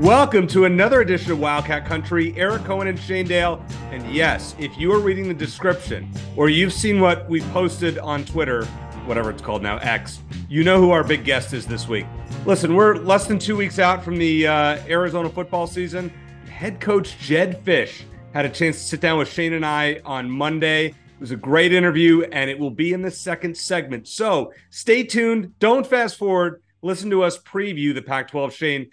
Welcome to another edition of Wildcat Country. Eric Cohen and Shane Dale. And yes, if you are reading the description or you've seen what we posted on Twitter, whatever it's called now, X, you know who our big guest is this week. Listen, we're less than two weeks out from the uh, Arizona football season. Head coach Jedd Fisch had a chance to sit down with Shane and I on Monday. It was a great interview, and it will be in the second segment. So stay tuned. Don't fast forward. Listen to us preview the Pac 12. Shane,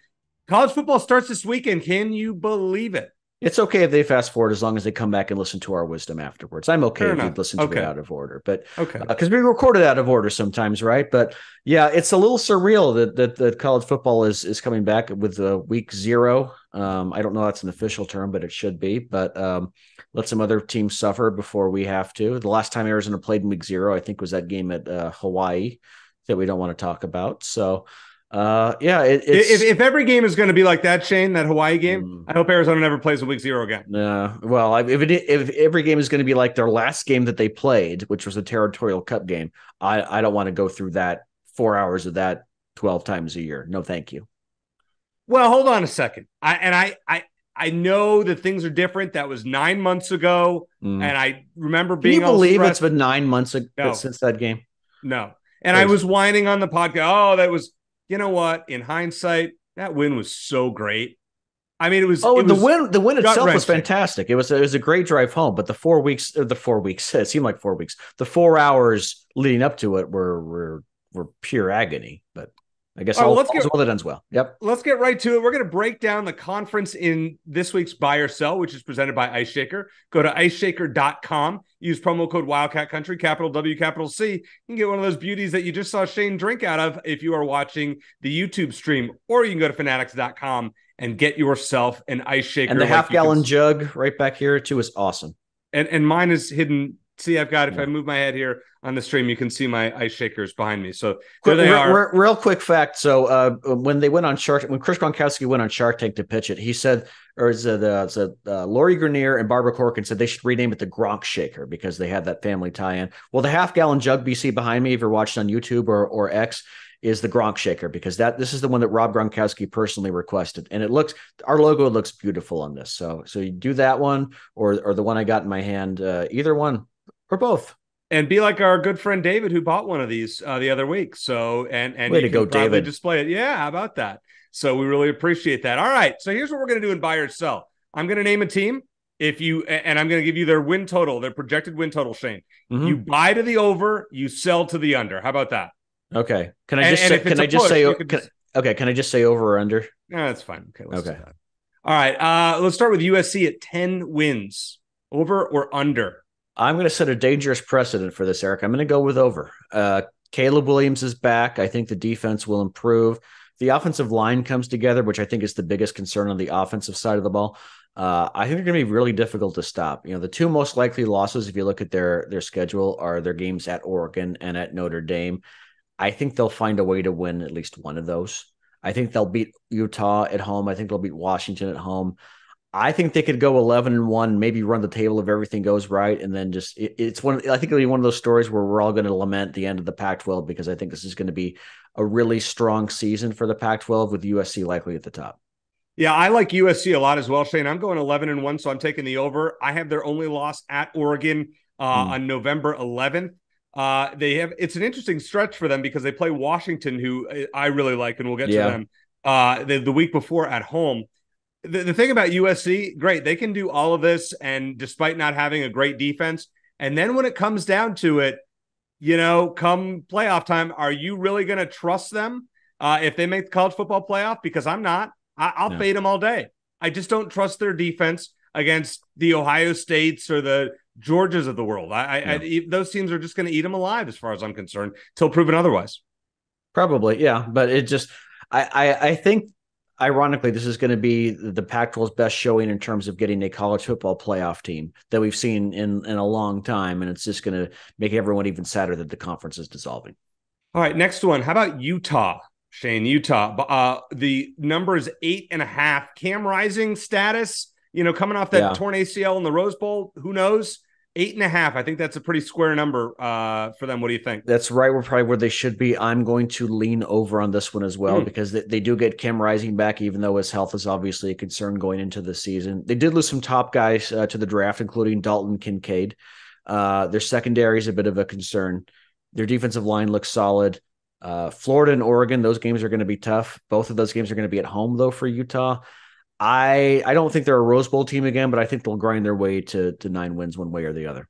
College football starts this weekend. Can you believe it? It's okay if they fast forward as long as they come back and listen to our wisdom afterwards. I'm okay Fair if you listen to okay. it out of order, but okay, because uh, we record it out of order sometimes, right? But yeah, it's a little surreal that that, that college football is is coming back with uh, week zero. Um, I don't know that's an official term, but it should be. But um, let some other teams suffer before we have to. The last time Arizona played in week zero, I think, was that game at uh, Hawaii that we don't want to talk about. So uh, yeah. It, if, if every game is going to be like that, Shane, that Hawaii game, mm, I hope Arizona never plays a week zero again. Yeah. Well, if it, if every game is going to be like their last game that they played, which was a territorial cup game, I I don't want to go through that four hours of that twelve times a year. No, thank you. Well, hold on a second. I and I I I know that things are different. That was nine months ago, mm. and I remember being. Can you believe it's been nine months ago no. since that game? No, and I was whining on the podcast. Oh, that was you know what? In hindsight, that win was so great. I mean, it was. Oh, it the was win. The win itself was fantastic. It was. It was a great drive home. But the four weeks, uh, the four weeks, it seemed like four weeks. The four hours leading up to it were were were pure agony. But I guess all, all, let's get, well that ends well. Yep. Let's get right to it. We're going to break down the conference in this week's buy or sell, which is presented by Ice Shaker. Go to iceshaker.com. Use promo code Wildcat Country, capital W, capital C. You can get one of those beauties that you just saw Shane drink out of if you are watching the YouTube stream, or you can go to fanatics.com and get yourself an Ice Shaker. And the half gallon can... jug right back here too is awesome. And and mine is hidden see I've got if I move my head here on the stream, you can see my ice shakers behind me. So there they are. real quick fact. So uh, when they went on Shark, when Chris Gronkowski went on Shark Tank to pitch it, he said, or is it, uh, is uh, Lori Greiner and Barbara Corcoran said they should rename it the Gronk Shaker because they had that family tie-in. Well, the half gallon jug BC behind me, if you're watching on YouTube or or X, is the Gronk Shaker because that this is the one that Rob Gronkowski personally requested, and it looks our logo looks beautiful on this. So so you do that one or or the one I got in my hand, uh, either one or both. And be like our good friend David, who bought one of these uh, the other week. So and and way to go, David. Display it. Yeah, how about that? So we really appreciate that. All right. So here's what we're going to do in buy or sell. I'm going to name a team. If you and I'm going to give you their win total, their projected win total. Shane, mm-hmm. you buy to the over, you sell to the under. How about that? Okay. Can I just and, say? And can I just push, say? Can, just, okay. Can I just say over or under? No, that's fine. Okay. okay. All right. Uh, let's start with USC at ten wins. Over or under? I'm going to set a dangerous precedent for this, Eric. I'm going to go with over. Uh, Caleb Williams is back. I think the defense will improve. The offensive line comes together, which I think is the biggest concern on the offensive side of the ball. Uh, I think they're going to be really difficult to stop. You know, the two most likely losses, if you look at their their schedule, are their games at Oregon and at Notre Dame. I think they'll find a way to win at least one of those. I think they'll beat Utah at home. I think they'll beat Washington at home. I think they could go 11 and 1, maybe run the table if everything goes right. And then just, it, it's one, I think it'll be one of those stories where we're all going to lament the end of the Pac 12 because I think this is going to be a really strong season for the Pac 12 with USC likely at the top. Yeah, I like USC a lot as well, Shane. I'm going 11 and 1, so I'm taking the over. I have their only loss at Oregon uh, mm. on November 11th. Uh, they have it's an interesting stretch for them because they play Washington, who I really like, and we'll get yeah. to them uh, the, the week before at home the, the thing about USC, great, they can do all of this, and despite not having a great defense, and then when it comes down to it, you know, come playoff time, are you really going to trust them uh, if they make the college football playoff? Because I'm not. I- will no. fade them all day. I just don't trust their defense against the Ohio States or the Georgias of the world. I, no. I those teams are just going to eat them alive, as far as I'm concerned, till proven otherwise. Probably, yeah. But it just, I, I, I think ironically, this is going to be the Pac-12's best showing in terms of getting a college football playoff team that we've seen in in a long time, and it's just going to make everyone even sadder that the conference is dissolving. All right, next one. How about Utah? Shane, Utah. Uh, the number is eight and a half. Cam Rising status, you know, coming off that yeah. torn ACL in the Rose Bowl. Who knows? Eight and a half. I think that's a pretty square number uh, for them. What do you think? That's right. We're probably where they should be. I'm going to lean over on this one as well mm. because they, they, do get Cam Rising back, even though his health is obviously a concern going into the season. They did lose some top guys uh, to the draft, including Dalton Kincaid. Uh, their secondary is a bit of a concern. Their defensive line looks solid. Uh, Florida and Oregon, those games are going to be tough. Both of those games are going to be at home, though, for Utah. I I don't think they're a Rose Bowl team again, but I think they'll grind their way to to nine wins one way or the other.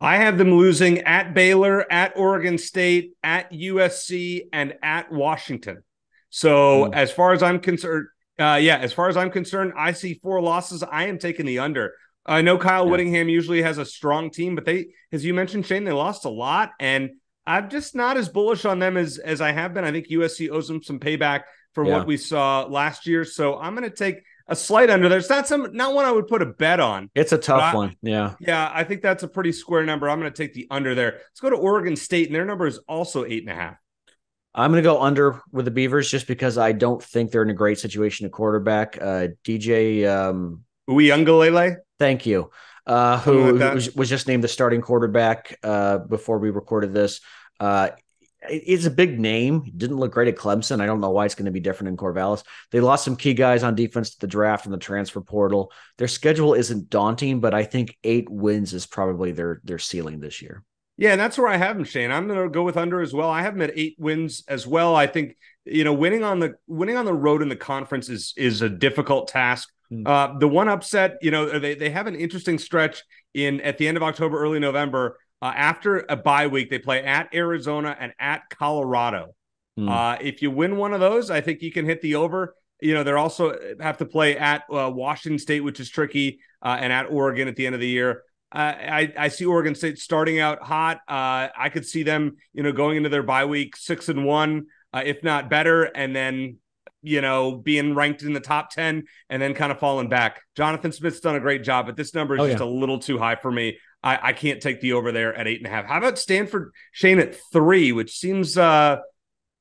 I have them losing at Baylor, at Oregon State, at USC, and at Washington. So mm. as far as I'm concerned, uh, yeah, as far as I'm concerned, I see four losses. I am taking the under. I know Kyle yeah. Whittingham usually has a strong team, but they, as you mentioned, Shane, they lost a lot, and I'm just not as bullish on them as as I have been. I think USC owes them some payback for yeah. what we saw last year. So I'm going to take a slight under there. It's not some not one I would put a bet on. It's a tough I, one. Yeah. Yeah, I think that's a pretty square number. I'm going to take the under there. Let's go to Oregon State, and their number is also eight and a half. I'm going to go under with the Beavers just because I don't think they're in a great situation at quarterback. Uh, DJ um, Uiagalelei. Thank you. Uh, who like was, was, just named the starting quarterback uh, before we recorded this. Uh, it's a big name. Didn't look great at Clemson. I don't know why it's going to be different in Corvallis. They lost some key guys on defense to the draft and the transfer portal. Their schedule isn't daunting, but I think eight wins is probably their their ceiling this year. Yeah, and that's where I have them, Shane. I'm going to go with under as well. I have them at eight wins as well. I think you know winning on the winning on the road in the conference is is a difficult task. Mm. Uh, the one upset, you know, they they have an interesting stretch in at the end of October, early November uh, after a bye week, they play at Arizona and at Colorado. Mm. Uh, if you win one of those, I think you can hit the over. You know, they're also have to play at uh, Washington State, which is tricky, uh, and at Oregon at the end of the year. I, I see Oregon State starting out hot. Uh, I could see them, you know, going into their bye week six and one, uh, if not better, and then you know, being ranked in the top 10 and then kind of falling back. Jonathan Smith's done a great job, but this number is oh, just yeah. a little too high for me. I, I can't take the over there at eight and a half. How about Stanford Shane at three, which seems uh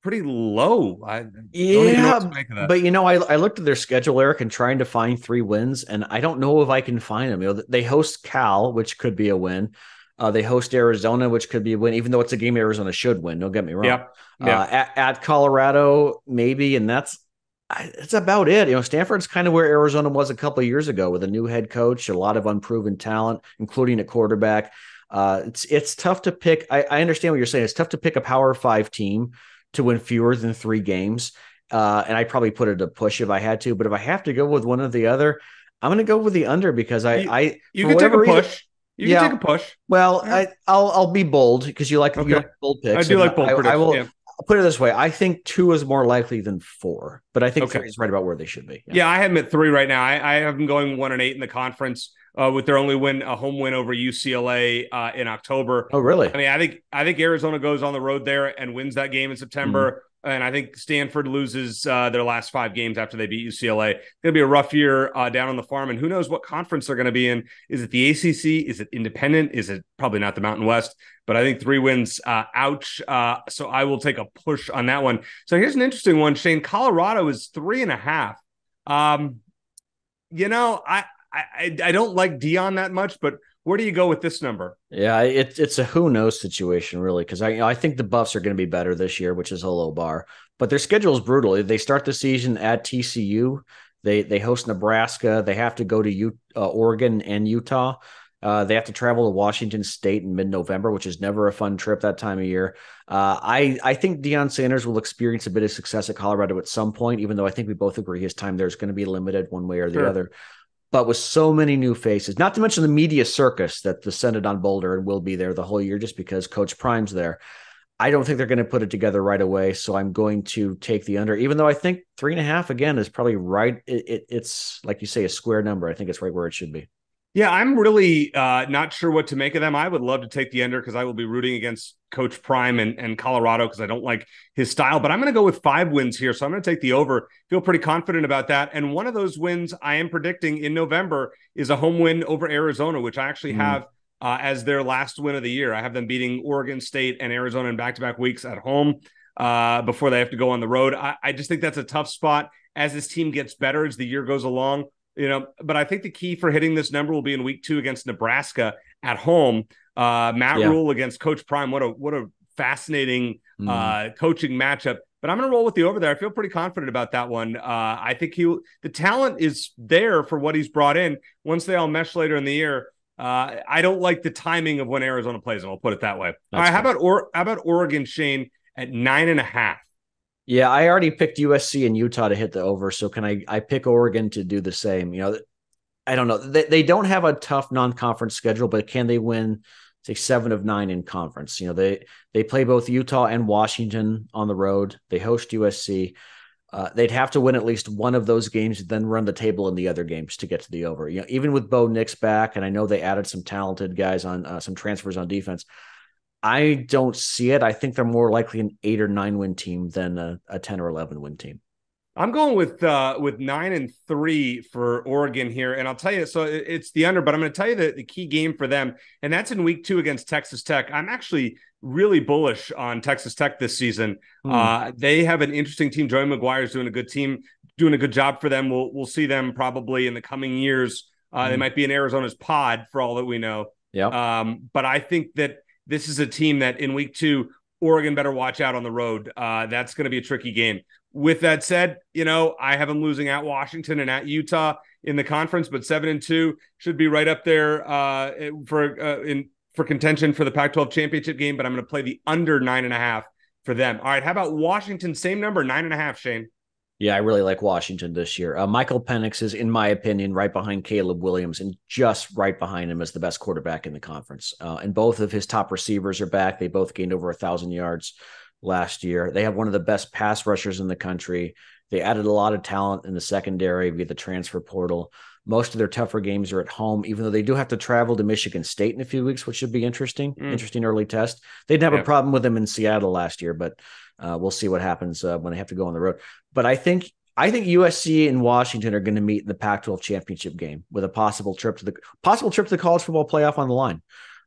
pretty low. I yeah, but you know, I, I looked at their schedule, Eric, and trying to find three wins, and I don't know if I can find them. You know, they host Cal, which could be a win. Uh, they host Arizona, which could be a win, even though it's a game Arizona should win. Don't get me wrong. Yeah. yeah. Uh, at, at Colorado, maybe, and that's that's about it. You know, Stanford's kind of where Arizona was a couple years ago with a new head coach, a lot of unproven talent, including a quarterback. Uh, it's it's tough to pick. I, I, understand what you're saying. It's tough to pick a Power Five team to win fewer than three games. Uh, and I probably put it a push if I had to, but if I have to go with one or the other, I'm going to go with the under because I you, I you can take a push. Reason, you yeah. can take a push. Well, yeah. I, I'll I'll be bold because you like, okay. you like bold picks. I do like bold I. I will, yeah. I'll put it this way: I think two is more likely than four, but I think okay. three is right about where they should be. Yeah, yeah I have them at three right now. I, I, have them going one and eight in the conference uh, with their only win, a home win over UCLA uh, in October. Oh, really? I mean, I think I think Arizona goes on the road there and wins that game in September. Mm-hmm and I think Stanford loses uh, their last five games after they beat UCLA. It's going to be a rough year uh, down on the farm, and who knows what conference they're going to be in? Is it the ACC? Is it Independent? Is it probably not the Mountain West? But I think three wins, uh, ouch. Uh, so I will take a push on that one. So here's an interesting one, Shane. Colorado is three and a half. Um, you know, I I I don't like Deion that much, but where do you go with this number? Yeah, it's it's a who knows situation really because I I think the Buffs are going to be better this year, which is a low bar. But their schedule is brutal. They start the season at TCU. They they host Nebraska. They have to go to U, uh, Oregon and Utah. Uh, they have to travel to Washington State in mid-November, which is never a fun trip that time of year. Uh, I I think Deion Sanders will experience a bit of success at Colorado at some point, even though I think we both agree his time there is going to be limited one way or the sure. other but with so many new faces, not to mention the media circus that descended on Boulder and will be there the whole year just because Coach Prime's there. I don't think they're going to put it together right away. So I'm going to take the under, even though I think three and a half again is probably right. It, it, it's like you say, a square number. I think it's right where it should be. Yeah, I'm really uh, not sure what to make of them. I would love to take the under because I will be rooting against Coach Prime and, and Colorado because I don't like his style. But I'm going to go with five wins here. So I'm going to take the over. Feel pretty confident about that. And one of those wins I am predicting in November is a home win over Arizona, which I actually mm. have uh, as their last win of the year. I have them beating Oregon State and Arizona in back to back weeks at home uh, before they have to go on the road. I, I just think that's a tough spot as this team gets better as the year goes along. You know, but I think the key for hitting this number will be in week two against Nebraska at home. Uh, Matt yeah. Rhule against Coach Prime. What a what a fascinating mm. uh, coaching matchup. But I'm going to roll with the over there. I feel pretty confident about that one. Uh, I think he the talent is there for what he's brought in. Once they all mesh later in the year, uh, I don't like the timing of when Arizona plays them. I'll put it that way. All right, how about or how about Oregon Shane at nine and a half? Yeah, I already picked USC and Utah to hit the over. So can I? I pick Oregon to do the same. You know, I don't know. They, they don't have a tough non-conference schedule, but can they win? Say seven of nine in conference. You know, they they play both Utah and Washington on the road. They host USC. Uh, they'd have to win at least one of those games, then run the table in the other games to get to the over. You know, even with Bo Nix back, and I know they added some talented guys on uh, some transfers on defense. I don't see it. I think they're more likely an eight or nine win team than a, a ten or eleven win team. I'm going with uh, with nine and three for Oregon here, and I'll tell you. So it's the under, but I'm going to tell you the, the key game for them, and that's in Week Two against Texas Tech. I'm actually really bullish on Texas Tech this season. Hmm. Uh, they have an interesting team. Joey McGuire's doing a good team, doing a good job for them. We'll we'll see them probably in the coming years. Uh, hmm. They might be in Arizona's pod for all that we know. Yeah. Um, but I think that this is a team that in week two, Oregon better watch out on the road. Uh, that's going to be a tricky game. With that said, you know I have them losing at Washington and at Utah in the conference, but seven and two should be right up there uh, for uh, in for contention for the Pac 12 championship game, but I'm going to play the under nine and a half for them. All right. How about Washington? Same number, nine and a half, Shane. Yeah, I really like Washington this year. Uh, Michael Penix is, in my opinion, right behind Caleb Williams and just right behind him as the best quarterback in the conference. Uh, and both of his top receivers are back. They both gained over a thousand yards last year. They have one of the best pass rushers in the country. They added a lot of talent in the secondary via the transfer portal. Most of their tougher games are at home, even though they do have to travel to Michigan State in a few weeks, which should be interesting. Mm. Interesting early test. They didn't have yeah. a problem with them in Seattle last year, but uh, we'll see what happens uh, when they have to go on the road. But I think I think USC and Washington are going to meet in the Pac-12 championship game with a possible trip to the possible trip to the college football playoff on the line.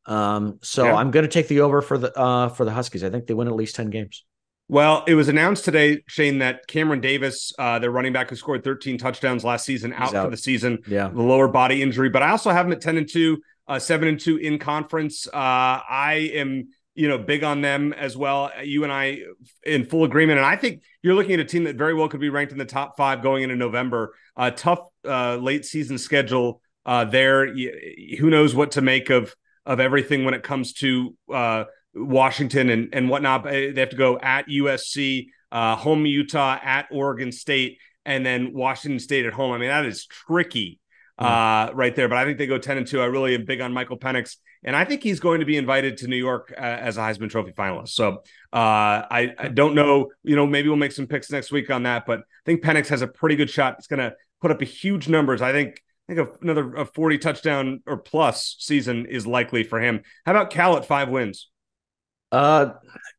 Um, so yeah. I'm going to take the over for the uh, for the Huskies. I think they win at least ten games. Well, it was announced today, Shane, that Cameron Davis, uh, their running back who scored 13 touchdowns last season, out, out, for the season. Yeah, the lower body injury. But I also have him at 10 and two, uh, seven and two in conference. Uh, I am, you know, big on them as well. You and I in full agreement. And I think you're looking at a team that very well could be ranked in the top five going into November. A tough uh, late season schedule uh, there. Who knows what to make of of everything when it comes to uh, Washington and, and whatnot. They have to go at USC, uh, home Utah, at Oregon State, and then Washington State at home. I mean, that is tricky hmm. uh, right there. But I think they go 10 and 2. I really am big on Michael Penix. And I think he's going to be invited to New York uh, as a Heisman Trophy finalist. So uh, I, I, don't know. You know, maybe we'll make some picks next week on that. But I think Penix has a pretty good shot. It's going to put up a huge numbers. I think I think another a 40 touchdown or plus season is likely for him. How about Cal at five wins? Uh,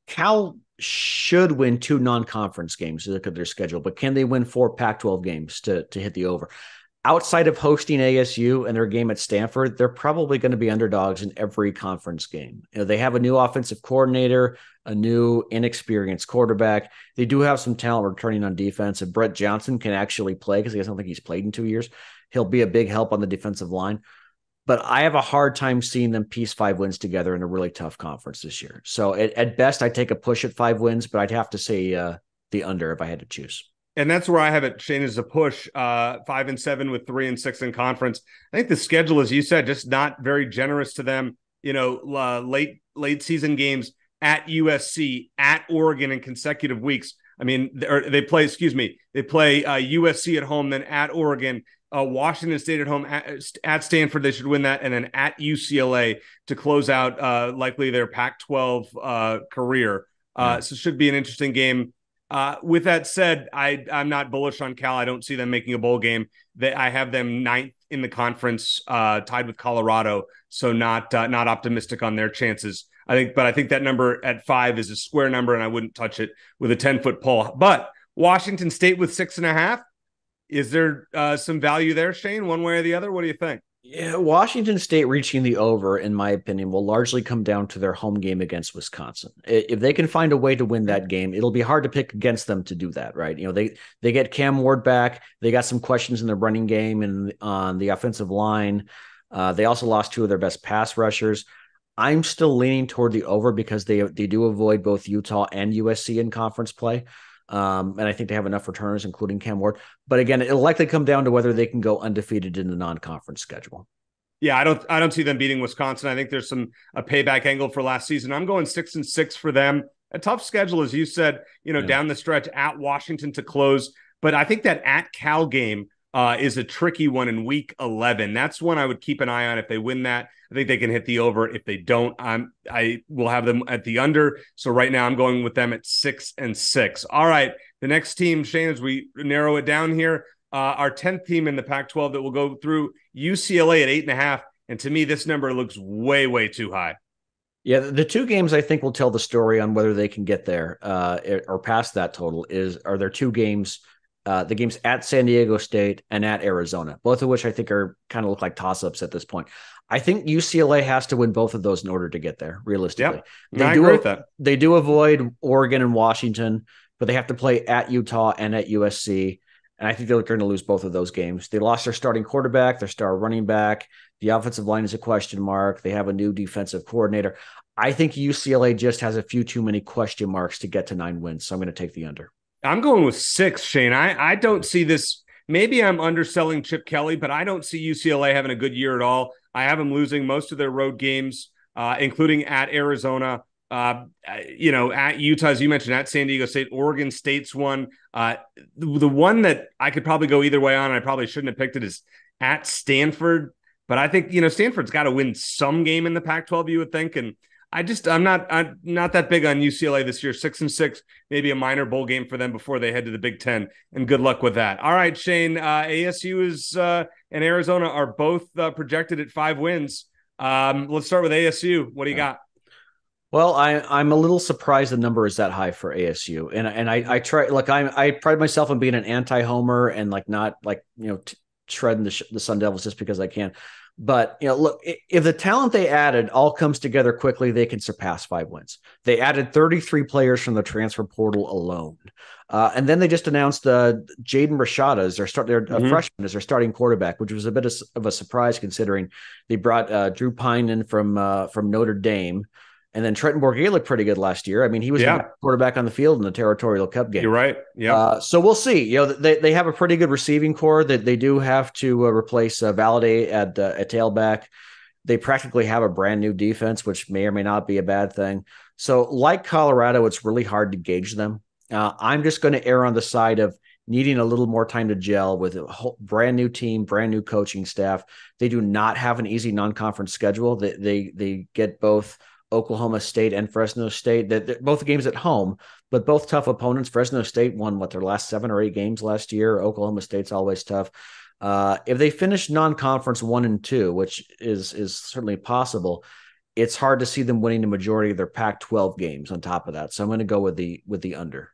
Cal should win two non-conference games. Look at their schedule, but can they win four Pac-12 games to to hit the over? Outside of hosting ASU and their game at Stanford, they're probably going to be underdogs in every conference game. You know, they have a new offensive coordinator, a new inexperienced quarterback. They do have some talent returning on defense. If Brett Johnson can actually play, because I don't think he's played in two years, he'll be a big help on the defensive line but I have a hard time seeing them piece five wins together in a really tough conference this year. So at, at best, I take a push at five wins, but I'd have to say uh, the under if I had to choose. And that's where I have it, Shane, is a push uh, five and seven with three and six in conference. I think the schedule, as you said, just not very generous to them. You know, uh, late late season games at USC, at Oregon in consecutive weeks. I mean, they play. Excuse me, they play uh, USC at home, then at Oregon, uh, Washington State at home at, at, Stanford. They should win that, and then at UCLA to close out uh, likely their Pac-12 uh, career. Uh, yeah. So should be an interesting game. Uh, with that said, I I'm not bullish on Cal. I don't see them making a bowl game. That I have them ninth in the conference, uh, tied with Colorado. So not not optimistic on their chances. I think, but I think that number at five is a square number, and I wouldn't touch it with a ten foot pole. But Washington State with six and a half is there uh, some value there, Shane, one way or the other? What do you think? Yeah, Washington State reaching the over, in my opinion, will largely come down to their home game against Wisconsin. If they can find a way to win that game, it'll be hard to pick against them to do that, right? You know, they they get Cam Ward back. They got some questions in the running game and on the offensive line. Uh, they also lost two of their best pass rushers. I'm still leaning toward the over because they they do avoid both Utah and USC in conference play. Um, and I think they have enough returners, including Cam Ward. But again, it'll likely come down to whether they can go undefeated in the non-conference schedule. Yeah, I don't I don't see them beating Wisconsin. I think there's some a payback angle for last season. I'm going six and six for them. A tough schedule, as you said, you know, yeah. down the stretch at Washington to close. But I think that at Cal game uh, is a tricky one in week 11. That's one I would keep an eye on. If they win that, I think they can hit the over. If they don't, I'm I will have them at the under. So right now I'm going with them at six and six. All right. The next team, Shane, as we narrow it down here, uh, our 10th team in the Pac 12 that will go through UCLA at eight and a half. And to me, this number looks way, way too high. Yeah, the two games I think will tell the story on whether they can get there uh, or past that total is are there two games uh, the games at San Diego State and at Arizona, both of which I think are kind of look like toss ups at this point. I think UCLA has to win both of those in order to get there. Realistically, yep. they I do. That. They do avoid Oregon and Washington, but they have to play at Utah and at USC. And I think they're going to lose both of those games. They lost their starting quarterback, their star running back. The offensive line is a question mark. They have a new defensive coordinator. I think UCLA just has a few too many question marks to get to nine wins. So I'm going to take the under. I'm going with six, Shane. I, I don't see this. Maybe I'm underselling Chip Kelly, but I don't see UCLA having a good year at all. I have them losing most of their road games, uh, including at Arizona. Uh, you know, at Utah, as you mentioned, at San Diego State, Oregon State's one. Uh, the, one that I could probably go either way on, I probably shouldn't have picked it, is at Stanford. But I think you know Stanford's got to win some game in the Pac-12. You would think, and I just I'm not I'm not that big on UCLA this year. Six and six, maybe a minor bowl game for them before they head to the Big Ten. And good luck with that. All right, Shane. Uh, ASU is uh, and Arizona are both uh, projected at five wins. Um, let's start with ASU. What do you got? Well, I I'm a little surprised the number is that high for ASU, and and I I try like I I pride myself on being an anti-homer and like not like you know t- treading the, the Sun Devils just because I can. But you know, look, if the talent they added all comes together quickly, they can surpass five wins. They added 33 players from the transfer portal alone, uh, and then they just announced uh, Jaden Rashada as their start, their mm-hmm. freshman as their starting quarterback, which was a bit of, of a surprise considering they brought uh, Drew Pyne in from uh, from Notre Dame. And then Trenton Bourguet looked pretty good last year. I mean, he was yeah. the quarterback on the field in the Territorial Cup game. You're right. Yeah. Uh, so we'll see. You know, they, they have a pretty good receiving core that they do have to uh, replace uh, at uh, at tailback. They practically have a brand new defense, which may or may not be a bad thing. So, like Colorado, it's really hard to gauge them. Uh, I'm just going to err on the side of needing a little more time to gel with a whole, brand new team, brand new coaching staff. They do not have an easy non-conference schedule. They they they get both Oklahoma State and Fresno State. That both games at home, but both tough opponents. Fresno State won what their last seven or eight games last year. Oklahoma State's always tough. Uh, if they finish non-conference one and two, which is is certainly possible, it's hard to see them winning the majority of their Pac-12 games. On top of that, so I'm going to go with the with the under.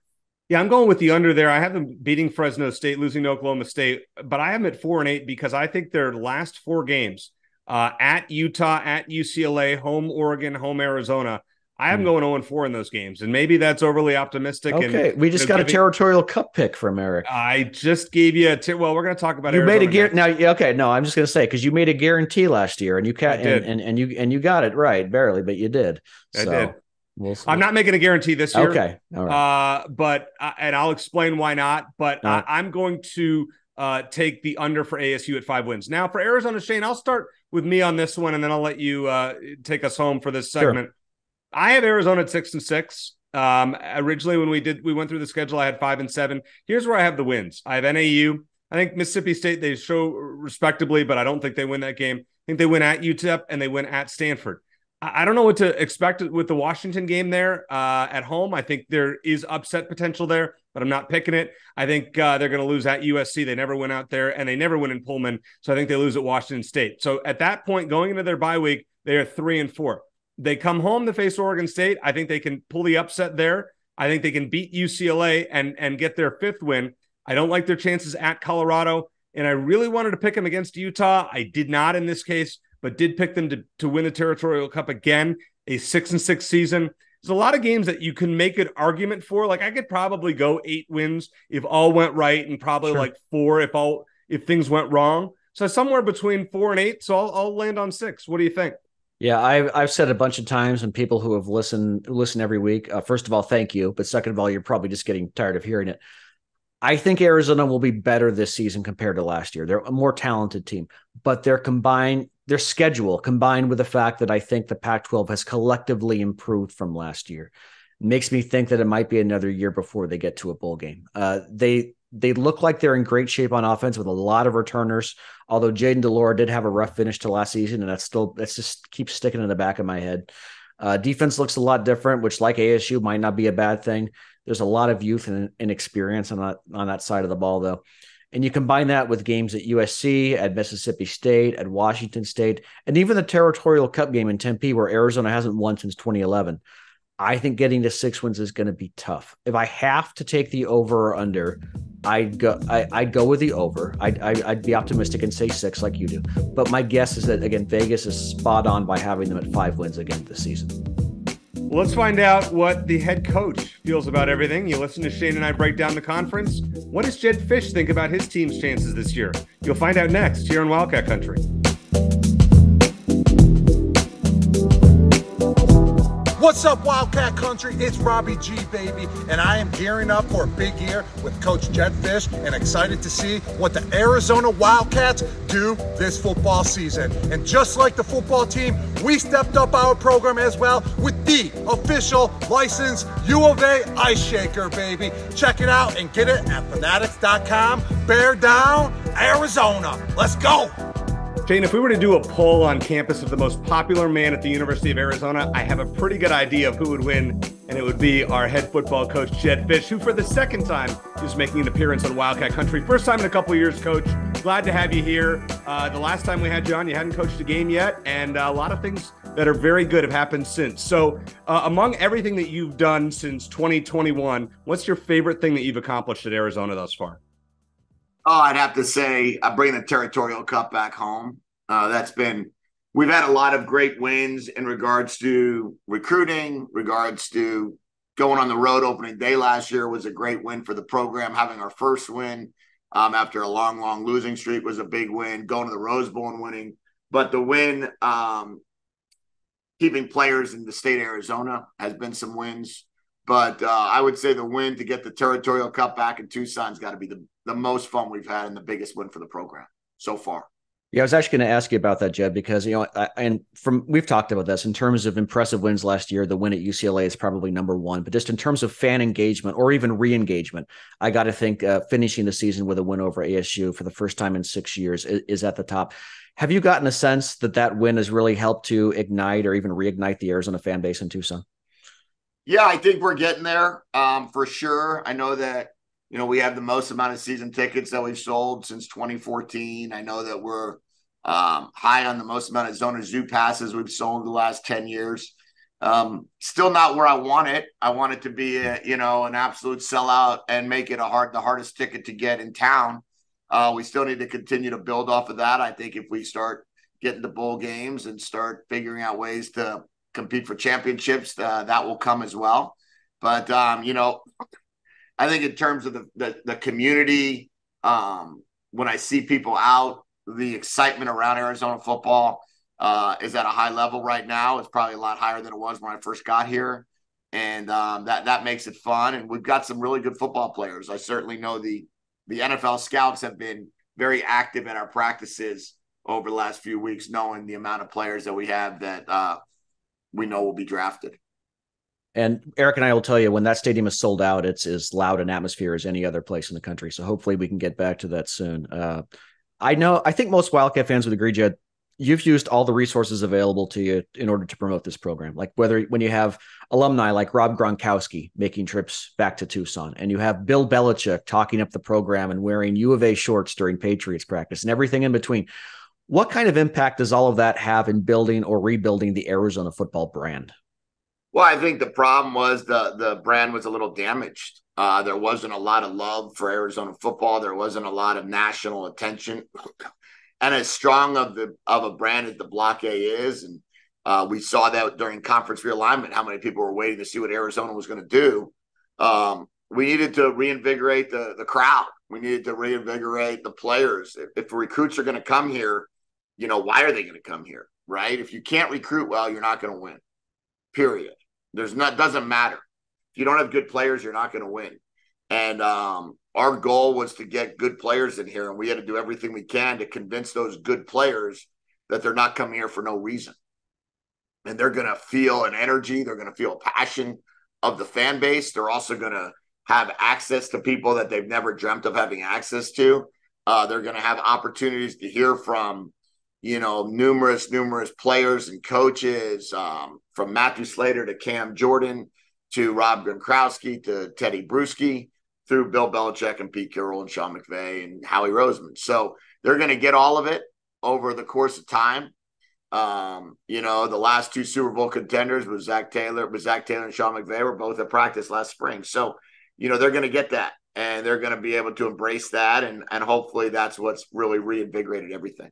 Yeah, I'm going with the under there. I have them beating Fresno State, losing to Oklahoma State, but I have them at four and eight because I think their last four games uh, at Utah, at UCLA, home Oregon, home Arizona. I am mm. going 0 4 in those games, and maybe that's overly optimistic. Okay, and, we just you know, got a territorial cup pick from Eric. I just gave you a t- well. We're going to talk about you Arizona made a gear now. Okay, no, I'm just going to say because you made a guarantee last year, and you ca- and, and, and you and you got it right barely, but you did. I did. We'll I'm not making a guarantee this year. Okay, all right. Uh, but uh, and I'll explain why not. But right. I, I'm going to uh, take the under for ASU at five wins. Now for Arizona, Shane, I'll start with me on this one, and then I'll let you uh, take us home for this segment. Sure. I have Arizona at six and six. Um, originally, when we did we went through the schedule, I had five and seven. Here's where I have the wins. I have NAU. I think Mississippi State they show respectably, but I don't think they win that game. I think they win at UTEP and they win at Stanford. I don't know what to expect with the Washington game there uh, at home. I think there is upset potential there, but I'm not picking it. I think uh, they're going to lose at USC. They never went out there, and they never win in Pullman, so I think they lose at Washington State. So at that point, going into their bye week, they are three and four. They come home to face Oregon State. I think they can pull the upset there. I think they can beat UCLA and and get their fifth win. I don't like their chances at Colorado, and I really wanted to pick them against Utah. I did not in this case but did pick them to, to win the Territorial Cup again, a six and six season. There's a lot of games that you can make an argument for. Like I could probably go eight wins if all went right, and probably sure. like four if all if things went wrong. So somewhere between four and eight. So I'll, I'll land on six. What do you think? Yeah, I've I've said a bunch of times, and people who have listened listen every week. Uh, first of all, thank you, but second of all, you're probably just getting tired of hearing it. I think Arizona will be better this season compared to last year. They're a more talented team, but their combined their schedule combined with the fact that I think the Pac-12 has collectively improved from last year makes me think that it might be another year before they get to a bowl game. Uh, they they look like they're in great shape on offense with a lot of returners. Although Jayden de Laura did have a rough finish to last season, and that's still that's just keeps sticking in the back of my head. Uh, defense looks a lot different, which like ASU might not be a bad thing. There's a lot of youth and, and experience on that on that side of the ball, though. And you combine that with games at USC, at Mississippi State, at Washington State, and even the Territorial Cup game in Tempe, where Arizona hasn't won since 2011. I think getting to six wins is going to be tough. If I have to take the over or under, I'd go. I, would go with the over. I'd, I'd be optimistic and say six, like you do. But my guess is that again, Vegas is spot on by having them at five wins again this season. Let's find out what the head coach feels about everything. You listen to Shane and I break down the conference. What does Jedd Fisch think about his team's chances this year? You'll find out next here on Wildcat Country. What's up, Wildcat Country? It's Robbie G, baby, and I am gearing up for a big year with Coach Jedd Fisch and excited to see what the Arizona Wildcats do this football season. And just like the football team, we stepped up our program as well with the official licensed U of A Ice Shaker, baby. Check it out and get it at fanatics.com. Bear down, Arizona. Let's go. Shane, if we were to do a poll on campus of the most popular man at the University of Arizona, I have a pretty good idea of who would win, and it would be our head football coach, Jedd Fisch, who for the second time is making an appearance on Wildcat Country. First time in a couple years, coach. Glad to have you here. Uh, the last time we had you on, you hadn't coached a game yet, and a lot of things that are very good have happened since. So, uh, among everything that you've done since 2021, what's your favorite thing that you've accomplished at Arizona thus far? Oh, I'd have to say I bring the Territorial Cup back home. Uh, that's been we've had a lot of great wins in regards to recruiting, regards to going on the road. Opening day last year was a great win for the program. Having our first win um, after a long, long losing streak was a big win. Going to the Rose Bowl and winning, but the win um, keeping players in the state of Arizona has been some wins. But uh, I would say the win to get the Territorial Cup back in Tucson's got to be the, the most fun we've had and the biggest win for the program so far. Yeah, I was actually going to ask you about that, Jedd, because you know, I, and from we've talked about this in terms of impressive wins last year. The win at UCLA is probably number one, but just in terms of fan engagement or even re-engagement, I got to think uh, finishing the season with a win over ASU for the first time in six years is, is at the top. Have you gotten a sense that that win has really helped to ignite or even reignite the Arizona fan base in Tucson? Yeah, I think we're getting there um, for sure. I know that you know we have the most amount of season tickets that we've sold since 2014. I know that we're um, high on the most amount of Zona Zoo passes we've sold in the last 10 years. Um, still not where I want it. I want it to be a, you know an absolute sellout and make it a hard the hardest ticket to get in town. Uh, we still need to continue to build off of that. I think if we start getting to bowl games and start figuring out ways to compete for championships, uh, that will come as well. But um, you know, I think in terms of the the, the community, um, when I see people out, the excitement around Arizona football uh, is at a high level right now. It's probably a lot higher than it was when I first got here, and um, that that makes it fun. And we've got some really good football players. I certainly know the the NFL scouts have been very active in our practices over the last few weeks, knowing the amount of players that we have that uh, we know will be drafted. And Eric and I will tell you when that stadium is sold out, it's as loud an atmosphere as any other place in the country. So hopefully we can get back to that soon. Uh, I know, I think most Wildcat fans would agree, Jedd. You've used all the resources available to you in order to promote this program. Like whether when you have alumni like Rob Gronkowski making trips back to Tucson, and you have Bill Belichick talking up the program and wearing U of A shorts during Patriots practice, and everything in between. What kind of impact does all of that have in building or rebuilding the Arizona football brand? Well, I think the problem was the the brand was a little damaged. Uh, there wasn't a lot of love for Arizona football. There wasn't a lot of national attention, and as strong of the of a brand as the Block A is, and uh, we saw that during conference realignment, how many people were waiting to see what Arizona was going to do. Um, we needed to reinvigorate the the crowd. We needed to reinvigorate the players. If, if recruits are going to come here, you know, why are they going to come here? Right? If you can't recruit well, you're not going to win. Period. There's not doesn't matter. If you don't have good players, you're not going to win. And um, our goal was to get good players in here, and we had to do everything we can to convince those good players that they're not coming here for no reason. And they're going to feel an energy, they're going to feel a passion of the fan base. They're also going to have access to people that they've never dreamt of having access to. Uh, they're going to have opportunities to hear from, you know, numerous, numerous players and coaches, um, from Matthew Slater to Cam Jordan to Rob Gronkowski to Tedy Bruschi through Bill Belichick and Pete Carroll and Sean McVay and Howie Roseman. So they're going to get all of it over the course of time. Um, you know, the last two Super Bowl contenders was Zac Taylor, was Zac Taylor and Sean McVay were both at practice last spring. So, you know, they're going to get that and they're going to be able to embrace that. And, and hopefully that's what's really reinvigorated everything.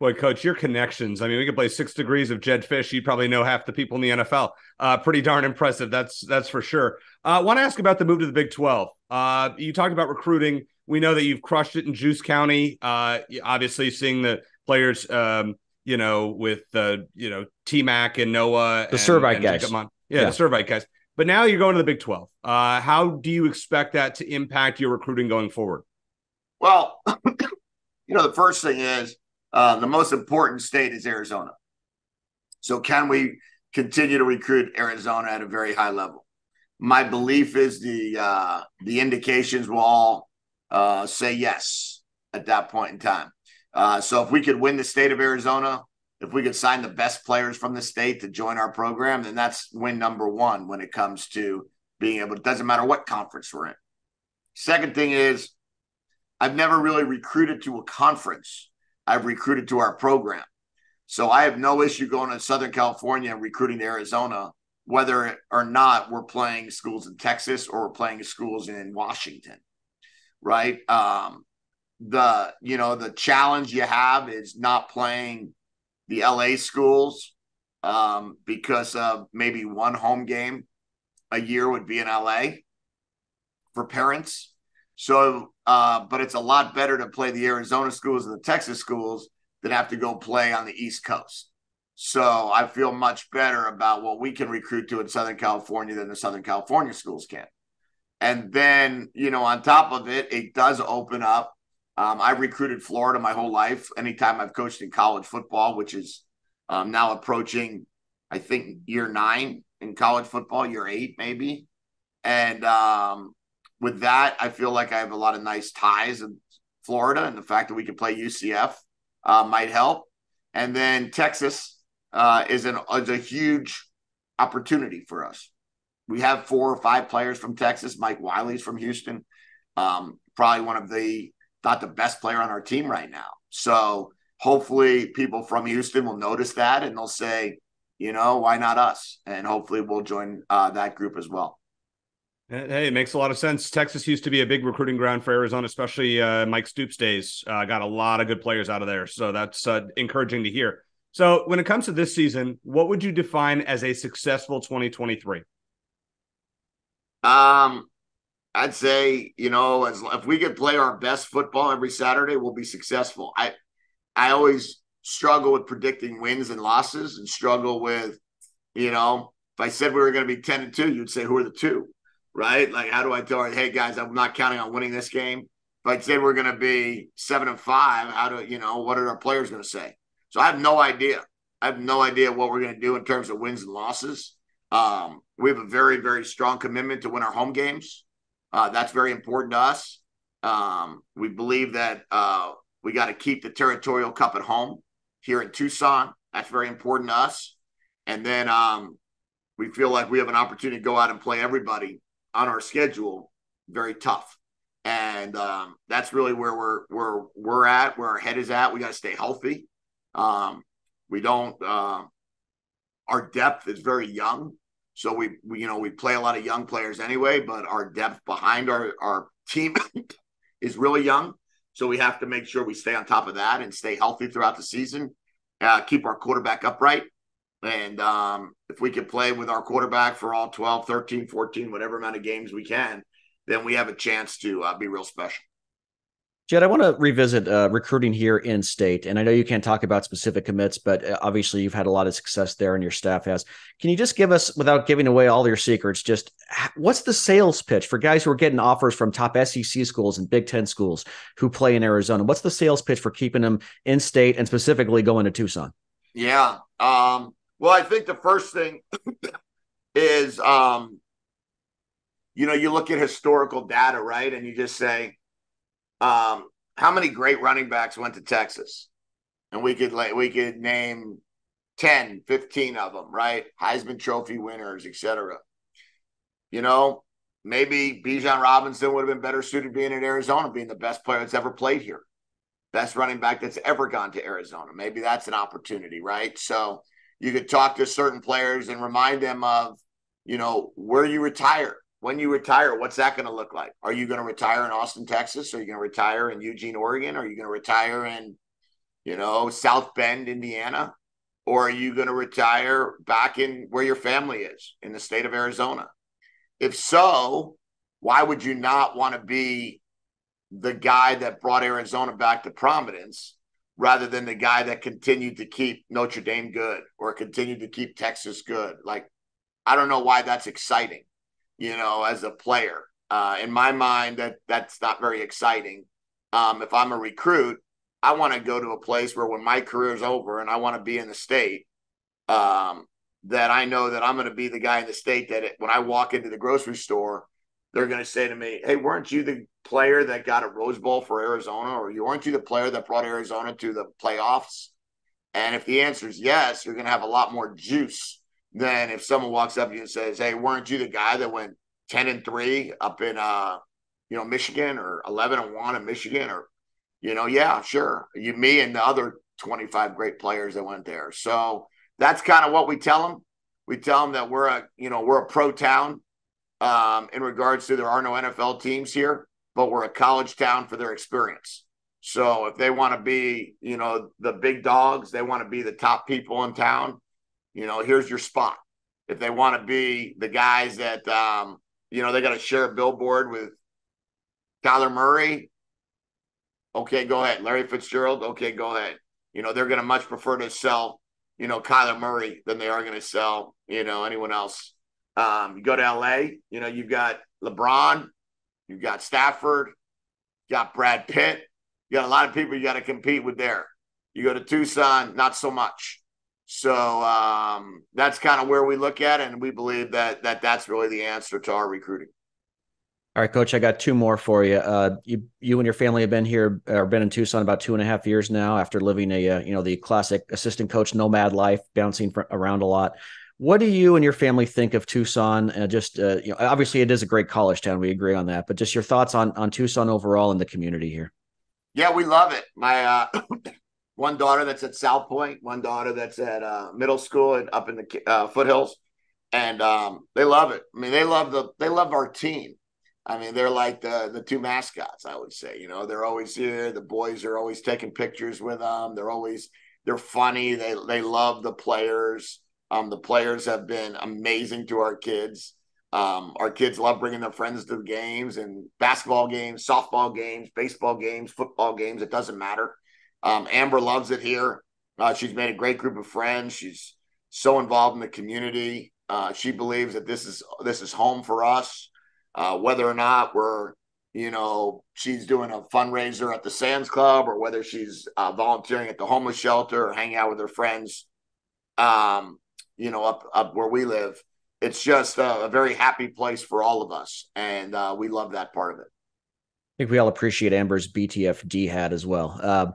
Boy, coach, your connections. I mean, we could play six degrees of Jedd Fisch. You probably know half the people in the NFL. Uh, pretty darn impressive. That's that's for sure. I uh, want to ask about the move to the Big 12. Uh, you talked about recruiting. We know that you've crushed it in Juice County. Uh, obviously, seeing the players, um, you know, with the you know T Mac and Noah, the Servite guys, yeah, yeah, the Servite guys. But now you're going to the Big 12. Uh, how do you expect that to impact your recruiting going forward? Well, you know, the first thing is uh, the most important state is Arizona. So, can we continue to recruit Arizona at a very high level? My belief is the uh, the indications will all uh, say yes at that point in time. Uh, so, if we could win the state of Arizona, if we could sign the best players from the state to join our program, then that's win number one when it comes to being able. It doesn't matter what conference we're in. Second thing is, I've never really recruited to a conference. I've recruited to our program. So I have no issue going to Southern California and recruiting to Arizona, whether or not we're playing schools in Texas or we're playing schools in Washington. Right. Um, the you know the challenge you have is not playing the LA schools um, because of maybe one home game a year would be in LA for parents. So, uh, but it's a lot better to play the Arizona schools and the Texas schools than have to go play on the East Coast. So I feel much better about what we can recruit to in Southern California than the Southern California schools can. And then, you know, on top of it, it does open up. Um, I've recruited Florida my whole life. Anytime I've coached in college football, which is um, now approaching, I think, year nine in college football, year eight, maybe. And um, with that, I feel like I have a lot of nice ties in Florida, and the fact that we can play UCF uh, might help. And then Texas uh, is an is a huge opportunity for us. We have four or five players from Texas. Mike Wiley's from Houston, um, probably one of the not the best player on our team right now. So hopefully, people from Houston will notice that and they'll say, you know, why not us? And hopefully, we'll join uh, that group as well. Hey, it makes a lot of sense. Texas used to be a big recruiting ground for Arizona, especially uh, Mike Stoops days. Uh, got a lot of good players out of there, so that's uh, encouraging to hear. So, when it comes to this season, what would you define as a successful 2023? Um, I'd say you know, as if we could play our best football every Saturday, we'll be successful. I, I always struggle with predicting wins and losses, and struggle with, you know, if I said we were going to be ten and two, you'd say who are the two? Right? Like, how do I tell her, hey guys, I'm not counting on winning this game. If I say we're going to be seven and five, how do you know what are our players going to say? So I have no idea. I have no idea what we're going to do in terms of wins and losses. Um, we have a very, very strong commitment to win our home games. Uh, that's very important to us. Um, we believe that uh, we got to keep the territorial cup at home here in Tucson. That's very important to us. And then um, we feel like we have an opportunity to go out and play everybody on our schedule very tough. And um, that's really where we're where we're at, where our head is at. We got to stay healthy. Um, we don't. Uh, our depth is very young, so we, we you know we play a lot of young players anyway. But our depth behind our our team is really young, so we have to make sure we stay on top of that and stay healthy throughout the season. Uh, keep our quarterback upright and um, if we could play with our quarterback for all 12, 13, 14, whatever amount of games we can, then we have a chance to uh, be real special. Jedd, I want to revisit uh, recruiting here in state. And I know you can't talk about specific commits, but uh, obviously you've had a lot of success there and your staff has. Can you just give us, without giving away all your secrets, just what's the sales pitch for guys who are getting offers from top SEC schools and Big Ten schools who play in Arizona? What's the sales pitch for keeping them in state and specifically going to Tucson? Yeah. Um, well, I think the first thing is, um, you know, you look at historical data, right? And you just say, um, how many great running backs went to Texas? And we could like we could name 10, 15 of them, right? Heisman Trophy winners, etc. You know, maybe Bijan Robinson would have been better suited being in Arizona, being the best player that's ever played here, best running back that's ever gone to Arizona. Maybe that's an opportunity, right? So you could talk to certain players and remind them of, you know, where you retire when you retire, what's that going to look like? Are you going to retire in Austin, Texas? Are you going to retire in Eugene, Oregon? Are you going to retire in, you know, South Bend, Indiana? Or are you going to retire back in where your family is in the state of Arizona? If so, why would you not want to be the guy that brought Arizona back to prominence rather than the guy that continued to keep Notre Dame good or continued to keep Texas good? Like, I don't know why that's exciting you know, as a player. Uh, in my mind, that that's not very exciting. Um, if I'm a recruit, I want to go to a place where when my career is over and I want to be in the state, um, that I know that I'm going to be the guy in the state that it, when I walk into the grocery store, they're going to say to me, "Hey, weren't you the player that got a Rose Bowl for Arizona, or you weren't you the player that brought Arizona to the playoffs?" And if the answer is yes, you're going to have a lot more juice than if someone walks up to you and says, "Hey, weren't you the guy that went ten and three up in uh, you know, Michigan or eleven and one in Michigan or, you know, yeah, sure, you, me and the other twenty five great players that went there." So that's kind of what we tell them. We tell them that we're a, you know, we're a pro town um, in regards to there are no NFL teams here, but we're a college town for their experience. So if they want to be, you know, the big dogs, they want to be the top people in town you know, here's your spot. If they want to be the guys that, um, you know, they got to share a billboard with Kyler Murray. Okay, go ahead. Larry Fitzgerald. Okay, go ahead. You know, they're going to much prefer to sell, you know, Kyler Murray than they are going to sell, you know, anyone else. Um, you go to LA, you know, you've got LeBron, you've got Stafford, you got Brad Pitt, you got a lot of people you got to compete with there. You go to Tucson, not so much. So um, that's kind of where we look at it, and we believe that that that's really the answer to our recruiting. All right, coach, I got two more for you. Uh, you you and your family have been here or been in Tucson about two and a half years now after living a uh, you know the classic assistant coach nomad life, bouncing around a lot. What do you and your family think of Tucson? Uh, just uh, you know, obviously it is a great college town. We agree on that, but just your thoughts on on Tucson overall and the community here. Yeah, we love it. My uh, one daughter that's at South Point, one daughter that's at uh, middle school and up in the uh, foothills, and um, they love it. I mean, they love the they love our team. I mean, they're like the the two mascots. I would say, you know, they're always here. The boys are always taking pictures with them. They're always they're funny. They they love the players. Um, the players have been amazing to our kids. Um, our kids love bringing their friends to the games and basketball games, softball games, baseball games, football games. It doesn't matter. Um, Amber loves it here. Uh, she's made a great group of friends. She's so involved in the community. Uh, she believes that this is this is home for us. Uh, whether or not we're, you know, she's doing a fundraiser at the Sands Club, or whether she's uh, volunteering at the homeless shelter, or hanging out with her friends, um, you know, up up where we live. It's just a, a very happy place for all of us, and uh, we love that part of it. I think we all appreciate Amber's BTFD hat as well. Uh,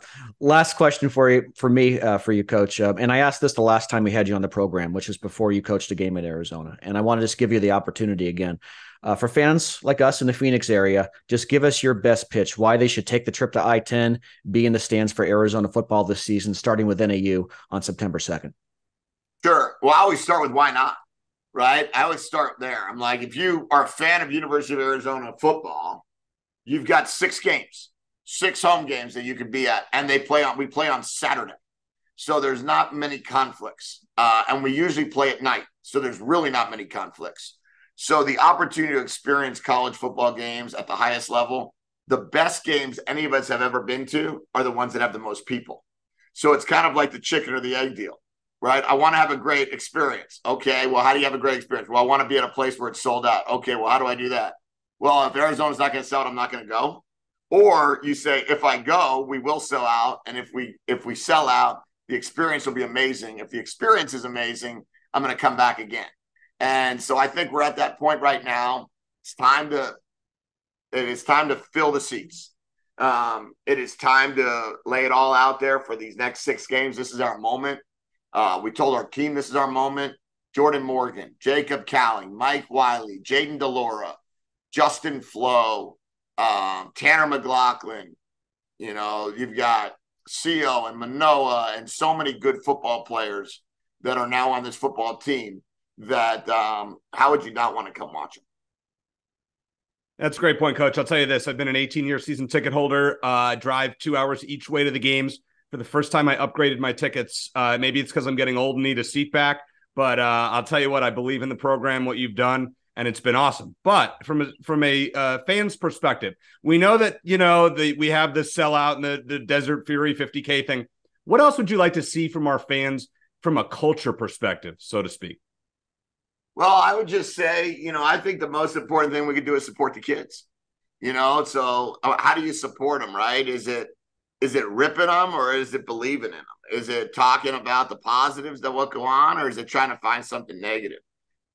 last question for you, for me, uh, for you, Coach. Uh, and I asked this the last time we had you on the program, which was before you coached a game at Arizona. And I want to just give you the opportunity again. Uh, for fans like us in the Phoenix area, just give us your best pitch why they should take the trip to I 10, be in the stands for Arizona football this season, starting with NAU on September 2nd. Sure. Well, I always start with why not, right? I always start there. I'm like, if you are a fan of University of Arizona football, you've got six games, six home games that you could be at, and they play on. We play on Saturday, so there's not many conflicts, uh, and we usually play at night, so there's really not many conflicts. So the opportunity to experience college football games at the highest level the best games any of us have ever been to are the ones that have the most people. So it's kind of like the chicken or the egg deal, right? I want to have a great experience. Okay, well, how do you have a great experience? Well, I want to be at a place where it's sold out. Okay, well, how do I do that? Well, if Arizona's not going to sell it, I'm not going to go. Or you say, if I go, we will sell out, and if we if we sell out, the experience will be amazing. If the experience is amazing, I'm going to come back again. And so I think we're at that point right now. It's time to it is time to fill the seats. Um, it is time to lay it all out there for these next six games. This is our moment. Uh, we told our team this is our moment. Jordan Morgan, Jacob Cowing, Mike Wiley, Jayden de Laura, Justin Flowe, um, Tanner McLachlan. You know, you've got Co and Manoa and so many good football players that are now on this football team that um, how would you not want to come watch them? That's a great point, Coach. I'll tell you this: I've been an 18-year season ticket holder. Uh, drive two hours each way to the games. For the first time, I upgraded my tickets. Uh, maybe it's because I'm getting old and need a seat back. But uh, I'll tell you what: I believe in the program, what you've done, and it's been awesome. But from a, from a uh, fan's perspective, we know that you know the we have the sellout and the the Desert Fury 50k thing. What else would you like to see from our fans from a culture perspective, so to speak? Well, I would just say, you know, I think the most important thing we could do is support the kids. You know, so uh, how do you support them, right? Is it is it ripping them or is it believing in them? Is it talking about the positives that will go on or is it trying to find something negative?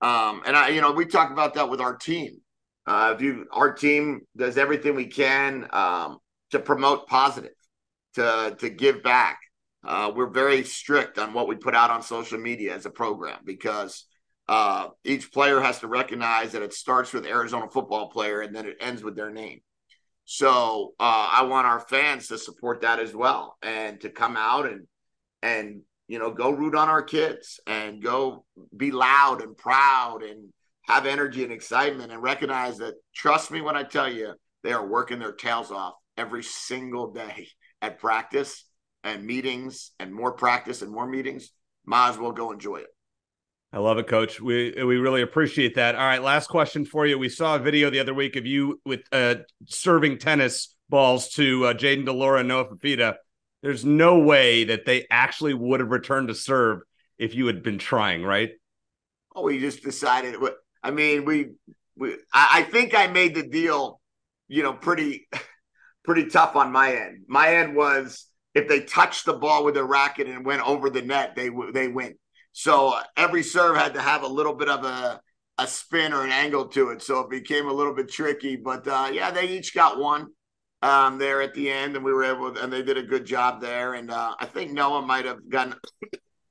Um, and I, you know, we talk about that with our team. Uh, if you, our team does everything we can um, to promote positive, to to give back. Uh, we're very strict on what we put out on social media as a program because uh, each player has to recognize that it starts with Arizona football player and then it ends with their name. So uh, I want our fans to support that as well and to come out and and you know go root on our kids and go be loud and proud and have energy and excitement and recognize that trust me when I tell you they are working their tails off every single day at practice and meetings and more practice and more meetings. Might as well go enjoy it. I love it, Coach. We we really appreciate that. All right, last question for you. We saw a video the other week of you with uh, serving tennis balls to uh, Jayden de Laura and Noah Fifita. There's no way that they actually would have returned to serve if you had been trying, right? Oh, we just decided. I mean, we we. I, I think I made the deal, you know, pretty pretty tough on my end. My end was if they touched the ball with their racket and went over the net, they they win. So every serve had to have a little bit of a, a spin or an angle to it. So it became a little bit tricky. But uh, yeah, they each got one um, there at the end, and we were able, to, and they did a good job there. And uh, I think Noah might have gotten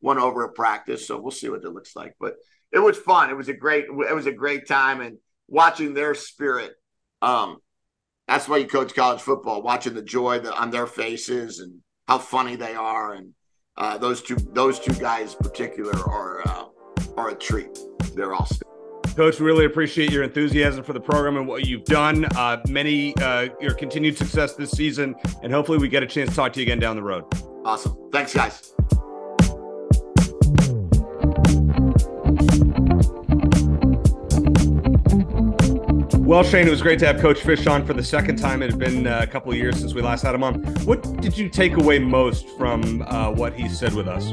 one over at practice. So we'll see what it looks like. But it was fun. It was a great, it was a great time, and watching their spirit. Um, that's why you coach college football, watching the joy that, on their faces and how funny they are, and uh, those two those two guys in particular are uh, are a treat. They're awesome. Coach, really appreciate your enthusiasm for the program and what you've done. Uh, many uh, your continued success this season, and hopefully we get a chance to talk to you again down the road. Awesome. Thanks, guys. Well, Shane, it was great to have Coach Fisch on for the second time. It had been uh, a couple of years since we last had him on. What did you take away most from uh, what he said with us?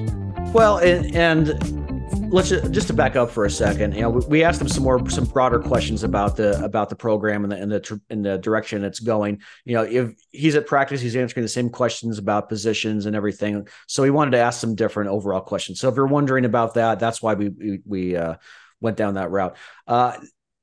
Well, and, and let's just, just, to back up for a second. You know, we asked him some more, some broader questions about the about the program and the and the in the direction it's going. You know, if he's at practice, he's answering the same questions about positions and everything. So we wanted to ask some different overall questions. So if you're wondering about that, that's why we we, we uh, went down that route. Uh,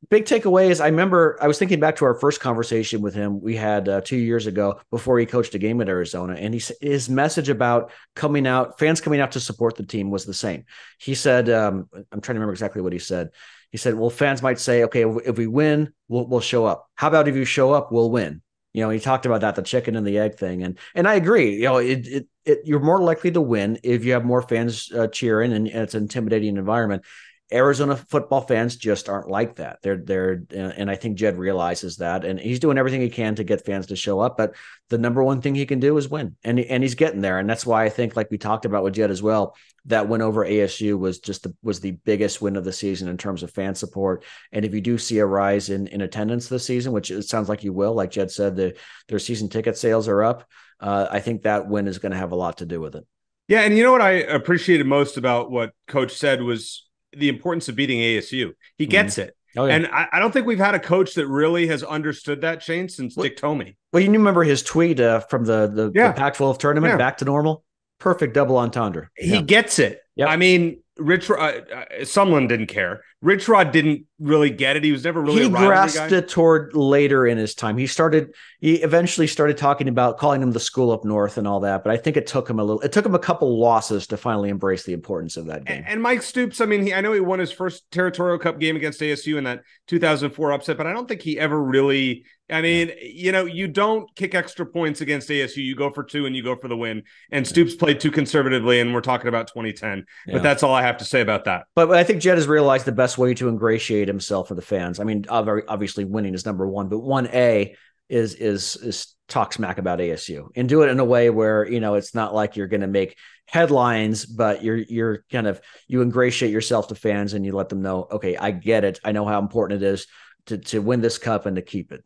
big takeaway is I remember I was thinking back to our first conversation with him we had uh, two years ago before he coached a game at Arizona, and he his message about coming out, fans coming out to support the team was the same. He said, um, "I'm trying to remember exactly what he said." He said, "Well, fans might say, okay, if we win, we'll, we'll show up. How about if you show up, we'll win." You know, he talked about that, the chicken and the egg thing, and and I agree. You know, it, it, it you're more likely to win if you have more fans uh, cheering and, and it's an intimidating environment Arizona football fans just aren't like that. They're they're and I think Jedd realizes that and he's doing everything he can to get fans to show up, but the number one thing he can do is win. And and he's getting there and that's why I think like we talked about with Jedd as well, that win over ASU was just the was the biggest win of the season in terms of fan support. And if you do see a rise in in attendance this season, which it sounds like you will, like Jedd said, the their season ticket sales are up. Uh, I think that win is going to have a lot to do with it. Yeah, and you know what I appreciated most about what Coach said was the importance of beating ASU. He mm-hmm. gets mm-hmm. it. Oh, yeah. And I, I, don't think we've had a coach that really has understood that change since well, Dick Tomey. Well, you remember his tweet uh, from the the, yeah. the Pac-12 tournament, yeah. back to normal, perfect double entendre. He gets it. Yep. I mean, Rich uh, uh, Sumlin didn't care. Rich Rod didn't really get it. He was never really. He grasped it toward later in his time. He started. He eventually started talking about calling him the school up north and all that. But I think it took him a little. It took him a couple losses to finally embrace the importance of that game. And, and Mike Stoops. I mean, he, I know he won his first territorial cup game against ASU in that 2004 upset, but I don't think he ever really I mean, you know, you don't kick extra points against ASU. You go for two and you go for the win. And Stoops played too conservatively, and we're talking about 2010. Yeah. But that's all I have to say about that. But I think Jedd has realized the best way to ingratiate himself for the fans. I mean, obviously winning is number one, but one A is is is talk smack about ASU and do it in a way where you know it's not like you're going to make headlines, but you're you're kind of you ingratiate yourself to fans and you let them know, okay, I get it. I know how important it is to to win this cup and to keep it.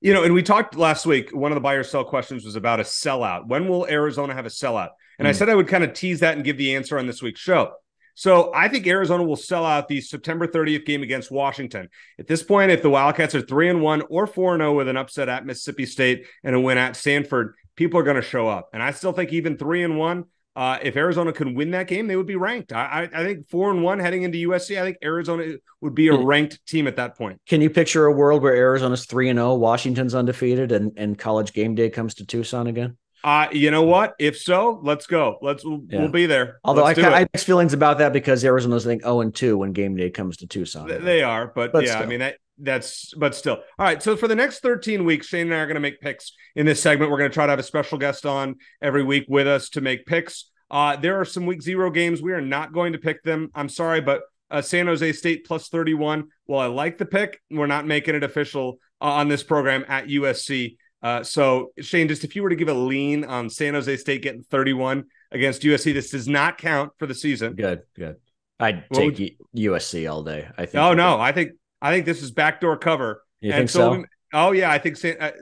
You know, and we talked last week. One of the buy or sell questions was about a sellout. When will Arizona have a sellout? And mm. I hmm. said I would kind of tease that and give the answer on this week's show. So I think Arizona will sell out the September 30th game against Washington. At this point, if the Wildcats are three and one or four and zero oh with an upset at Mississippi State and a win at Stanford, people are going to show up. And I still think even three and one, uh, if Arizona could win that game, they would be ranked. I, I, think four and one heading into USC. I think Arizona would be a ranked team at that point. Can you picture a world where Arizona's three and zero, oh, Washington's undefeated, and and College Game Day comes to Tucson again? Uh, you know what? If so, let's go. Let's we'll, yeah. we'll be there. Although I, I have feelings about that because Arizona's I think zero and two when game day comes to Tucson. They are, but, but yeah, still. I mean that that's but still all right so for the next 13 weeks shane and i are going to make picks in this segment we're going to try to have a special guest on every week with us to make picks uh, there are some week zero games. We are not going to pick them. I'm sorry, but uh, San Jose State plus 31. Well, I like the pick. We're not making it official uh, on this program at USC. Uh, so, Shane, just if you were to give a lean on San Jose State getting 31 against USC, this does not count for the season. Good, good. I'd take you... USC all day. I think. Oh no, I think I think this is backdoor cover. You and think so? so? Oh yeah, I think San, uh,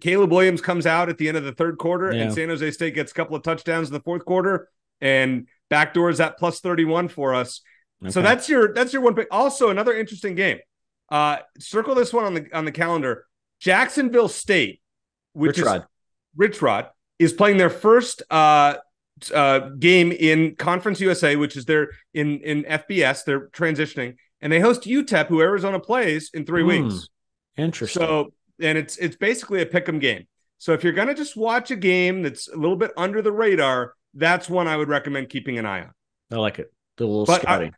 Caleb Williams comes out at the end of the third quarter, yeah. and San Jose State gets a couple of touchdowns in the fourth quarter, and backdoors at plus 31 for us. Okay. So that's your that's your one pick. Also, another interesting game. Uh, circle this one on the on the calendar. Jacksonville State, which Rich is Rod. Rich Rod, is playing their first uh, uh, game in Conference USA, which is their in in FBS. They're transitioning, and they host UTEP, who Arizona plays in three mm, weeks. Interesting. So, and it's it's basically a pick'em game. So if you're gonna just watch a game that's a little bit under the radar, that's one I would recommend keeping an eye on. I like it. The little but scouting. I,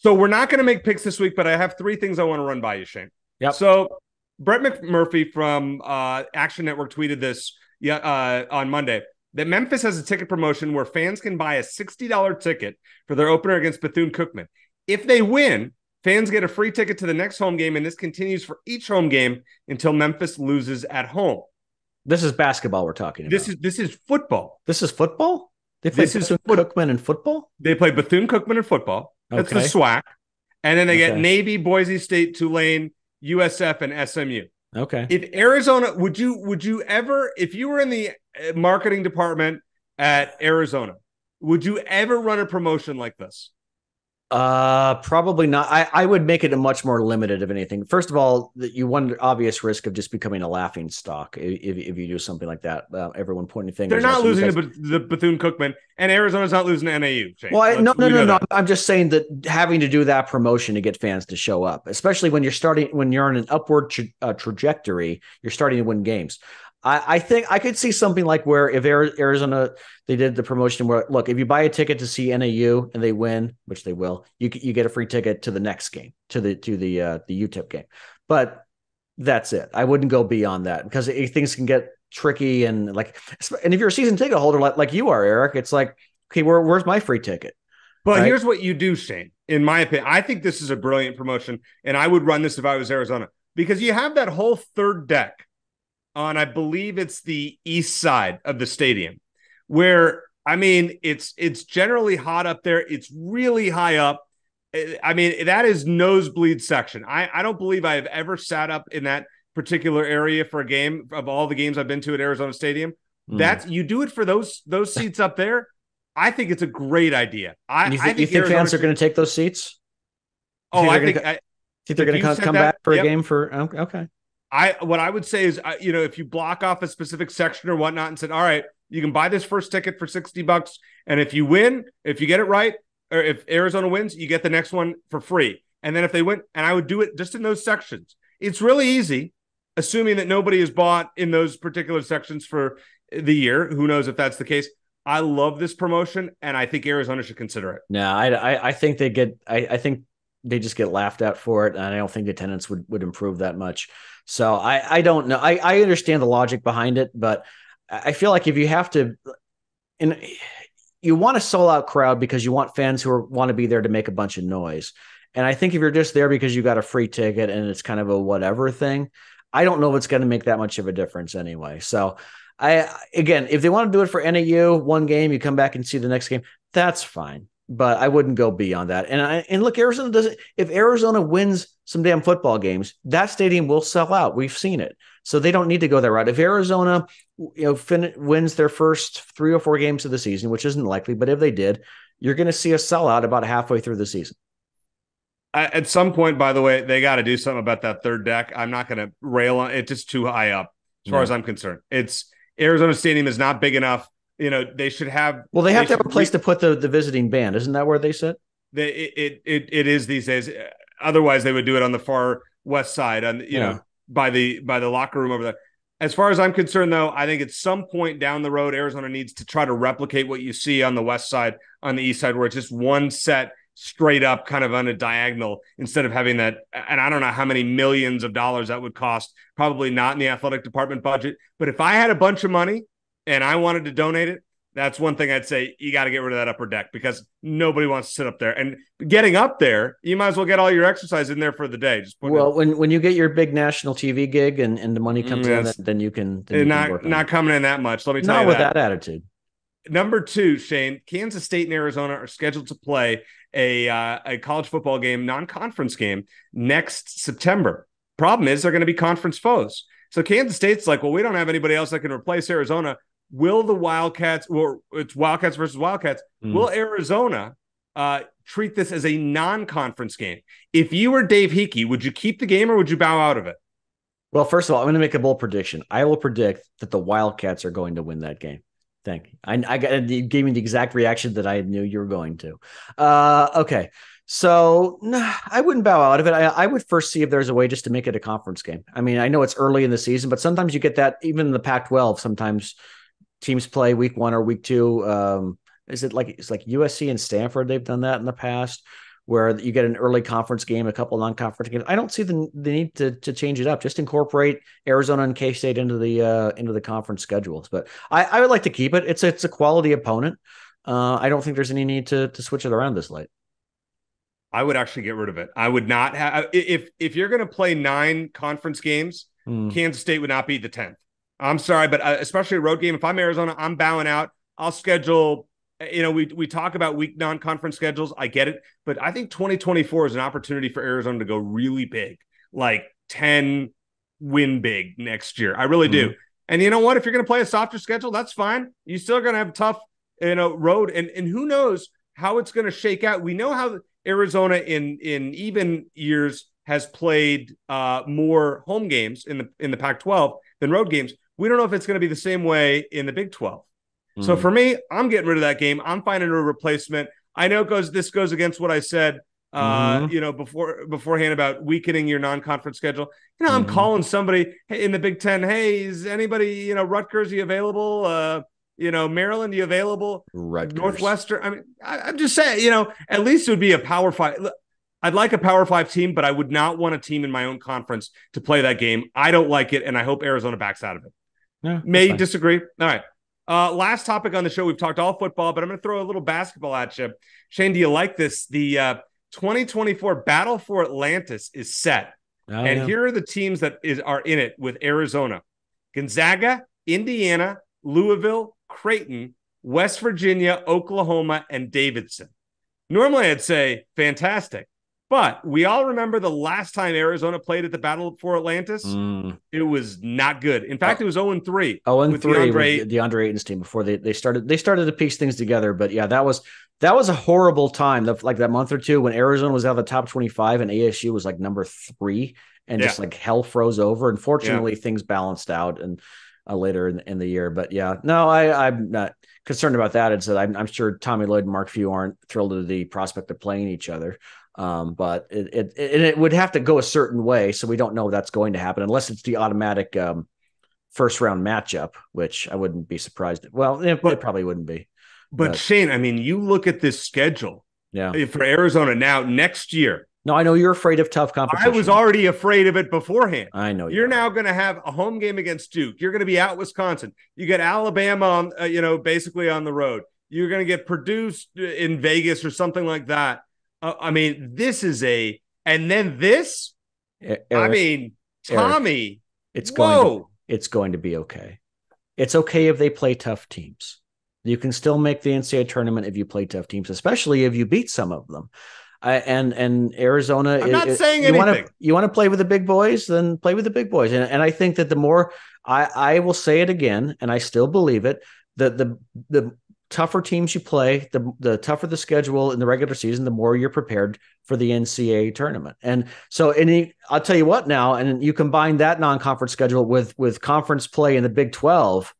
so we're not going to make picks this week, but I have three things I want to run by you, Shane. Yeah. So Brett McMurphy from uh, Action Network tweeted this uh, on Monday that Memphis has a ticket promotion where fans can buy a $60 ticket for their opener against Bethune Cookman. If they win, fans get a free ticket to the next home game, and this continues for each home game until Memphis loses at home. This is basketball we're talking about. This is this is football. This is football. They play Bethune Cookman in football. They play Bethune Cookman in football. That's okay. the SWAC, and then they okay. get Navy, Boise State, Tulane, USF, and SMU. Okay. If Arizona, would you would you ever, if you were in the uh, marketing department at Arizona, would you ever run a promotion like this? Uh, probably not. I, I would make it a much more limited of anything. First of all, that you run obvious risk of just becoming a laughing stock if, if you do something like that. Uh, everyone pointing fingers. They're not losing the, the Bethune Cookman, and Arizona's not losing to NAU. Well, I, no, no, no, no. I'm just saying that having to do that promotion to get fans to show up, especially when you're starting when you're on an upward tra- uh, trajectory, you're starting to win games. I, I think I could see something like where if Arizona they did the promotion where look if you buy a ticket to see NAU and they win, which they will, you you get a free ticket to the next game to the to the uh, the UTEP game. But that's it. I wouldn't go beyond that because it, things can get tricky and like and if you're a season ticket holder like, like you are, Eric, it's like okay, where, where's my free ticket? But right? here's what you do, Shane. in my opinion. I think this is a brilliant promotion, and I would run this if I was Arizona because you have that whole third deck on, I believe it's the east side of the stadium, where I mean it's it's generally hot up there. It's really high up. I mean that is nosebleed section. I I don't believe I have ever sat up in that particular area for a game of all the games I've been to at Arizona Stadium. Mm. That's you do it for those those seats up there. I think it's a great idea. I, you, th- I think, you think fans are going to take those seats? Oh, I think, I think they're going to come that, back for yep. a game for okay. I what I would say is, uh, you know, if you block off a specific section or whatnot and said, all right, you can buy this first ticket for sixty bucks, and if you win, if you get it right, or if Arizona wins, you get the next one for free. And then if they win, and I would do it just in those sections. It's really easy, assuming that nobody has bought in those particular sections for the year. Who knows if that's the case? I love this promotion, and I think Arizona should consider it. No, I, I, I think they get. I, I think they just get laughed at for it, and I don't think the attendance would would improve that much. So I, I don't know. I, I understand the logic behind it, but I feel like if you have to, and you want a sold out crowd because you want fans who are, want to be there to make a bunch of noise. And I think if you're just there because you got a free ticket and it's kind of a whatever thing, I don't know if it's going to make that much of a difference anyway. So I again, if they want to do it for NAU, one game, you come back and see the next game, that's fine. But I wouldn't go beyond that. And I, and look, Arizona doesn't. If Arizona wins some damn football games, that stadium will sell out. We've seen it, so they don't need to go that route. If Arizona, you know, fin- wins their first three or four games of the season, which isn't likely, but if they did, you're going to see a sellout about halfway through the season. At some point, by the way, they got to do something about that third deck. I'm not going to rail on it; just too high up, as far as I'm concerned. It's Arizona Stadium is not big enough. You know, they should have. Well, they have they to have a place re- to put the, the visiting band. Isn't that where they sit? They, it, it it is these days. Otherwise, they would do it on the far west side, on you yeah. know, by the by the locker room over there. As far as I'm concerned, though, I think at some point down the road, Arizona needs to try to replicate what you see on the west side, on the east side, where it's just one set straight up kind of on a diagonal instead of having that. And I don't know how many millions of dollars that would cost. Probably not in the athletic department budget. But if I had a bunch of money and I wanted to donate it, that's one thing I'd say you got to get rid of that upper deck because nobody wants to sit up there. And getting up there, you might as well get all your exercise in there for the day. Just well, when when you get your big national TV gig and, and the money comes yes. in, then you can then you not can not coming in that much. Let me tell not you, with that. that attitude. Number two, Shane, Kansas State and Arizona are scheduled to play a uh, a college football game, non-conference game next September. Problem is they're going to be conference foes. So Kansas State's like, well, we don't have anybody else that can replace Arizona. Will the Wildcats, or it's Wildcats versus Wildcats, mm. will Arizona uh, treat this as a non-conference game? If you were Dave Heeke, would you keep the game or would you bow out of it? Well, first of all, I'm going to make a bold prediction. I will predict that the Wildcats are going to win that game. Thank you. I, I got you gave me the exact reaction that I knew you were going to. Uh, okay. So no, I wouldn't bow out of it. I, I, would first see if there's a way just to make it a conference game. I mean, I know it's early in the season, but sometimes you get that even in the Pac-12. Sometimes teams play week one or week two. Um, is it like it's like USC and Stanford? They've done that in the past, where you get an early conference game, a couple non-conference games. I don't see the, the need to to change it up. Just incorporate Arizona and K State into the uh, into the conference schedules. But I, I would like to keep it. It's a, it's a quality opponent. Uh, I don't think there's any need to to switch it around this late. I would actually get rid of it. I would not have if if you're going to play nine conference games, mm. Kansas State would not be the tenth. I'm sorry, but uh, especially a road game. If I'm Arizona, I'm bowing out. I'll schedule you know, we we talk about week non-conference schedules. I get it, but I think 2024 is an opportunity for Arizona to go really big, like 10 win big next year. I really mm-hmm. do. And you know what? If you're going to play a softer schedule, that's fine. You're still going to have a tough, you know, road, and and who knows how it's going to shake out. We know how Arizona in in even years has played uh, more home games in the in the Pac-12 than road games. We don't know if it's going to be the same way in the Big 12. So hmm. for me, I'm getting rid of that game. I'm finding a replacement. I know it goes this goes against what I said uh, mm-hmm. you know, before beforehand about weakening your non-conference schedule. You know, I'm mm-hmm. calling somebody in the Big Ten. Hey, is anybody, you know, Rutgers, you available? Uh, you know, Maryland, you available? Rutgers. Northwestern. I mean, I, am just saying, you know, at least it would be a power five. I'd like a power five team, but I would not want a team in my own conference to play that game. I don't like it, and I hope Arizona backs out of it. May disagree. All right. Uh, last topic on the show, we've talked all football, but I'm going to throw a little basketball at you. Shane, do you like this? The uh, 2024 Battle for Atlantis is set. Oh, and yeah. here are the teams that is are in it with Arizona. Gonzaga, Indiana, Louisville, Creighton, West Virginia, Oklahoma, and Davidson. Normally I'd say fantastic. But we all remember the last time Arizona played at the Battle for Atlantis. Mm. It was not good. In fact, it was 0 3. 0 3 DeAndre, with DeAndre Ayton's team before they, they started they started to piece things together. But yeah, that was that was a horrible time. Like that month or two when Arizona was out of the top 25 and ASU was like number three and yeah. just like hell froze over. Unfortunately, yeah. things balanced out and uh, later in, in, the year. But yeah, no, I, I'm not concerned about that. It's that I'm, I'm sure Tommy Lloyd and Mark Few aren't thrilled at the prospect of playing each other. Um, but it, it, it, would have to go a certain way, so we don't know that's going to happen unless it's the automatic um, first round matchup, which I wouldn't be surprised. Well, it, but, it probably wouldn't be. But, but Shane, I mean, you look at this schedule, yeah, for Arizona now next year. No, I know you're afraid of tough competition. I was already afraid of it beforehand. I know you're, you're now going to have a home game against Duke. You're going to be out Wisconsin. You get Alabama on, uh, you know, basically on the road. You're going to get produced in Vegas or something like that. Uh, I mean, this is a, and then this. Eric, I mean, Tommy. Eric, it's going. To, it's going to be okay. It's okay if they play tough teams. You can still make the NCAA tournament if you play tough teams, especially if you beat some of them. Uh, and and Arizona. I'm not it, saying you anything. Want to, you want to play with the big boys, then play with the big boys. And, and I think that the more I I will say it again, and I still believe it. that the the tougher teams you play, the the tougher the schedule in the regular season, the more you're prepared for the NCAA tournament. And so, any I'll tell you what now, and you combine that non-conference schedule with with conference play in the Big Twelve.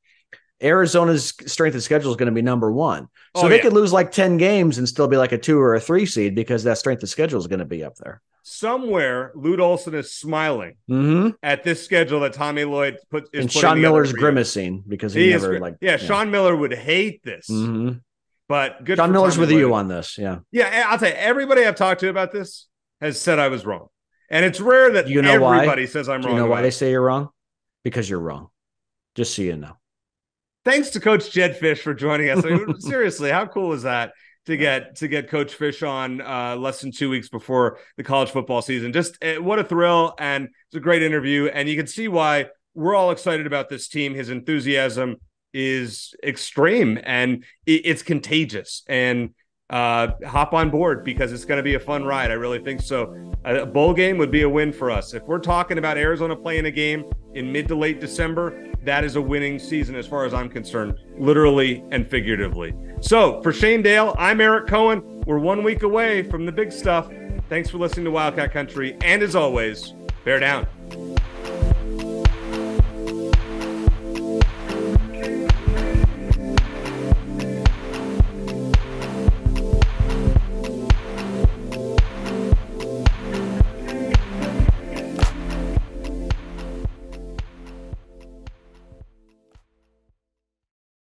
Arizona's strength of schedule is going to be number one. So oh, they yeah. could lose like 10 games and still be like a two or a three seed because that strength of schedule is going to be up there somewhere Lute Olson is smiling mm-hmm. at this schedule that Tommy Lloyd put. Is and Sean Miller's grimacing because he, he never is, like. Yeah, yeah, Sean Miller would hate this. Mm-hmm. But good. Sean Miller's Tommy with Lloyd. you on this. Yeah. Yeah, I'll tell you. Everybody I've talked to about this has said I was wrong, and it's rare that you know everybody why? says I'm Do wrong. You know why they say you're wrong? Because you're wrong. Just so you know. Thanks to Coach Jedd Fisch for joining us. I mean, seriously, how cool is that? to get to get Coach Fish on uh, less than two weeks before the college football season. Just uh, what a thrill, and it's a great interview, and you can see why we're all excited about this team. His enthusiasm is extreme, and it, it's contagious. And uh, hop on board because it's going to be a fun ride. I really think so. A bowl game would be a win for us. If we're talking about Arizona playing a game in mid to late December, that is a winning season as far as I'm concerned, literally and figuratively. So for Shane Dale, I'm Eric Cohen. We're one week away from the big stuff. Thanks for listening to Wildcat Country. And as always, bear down.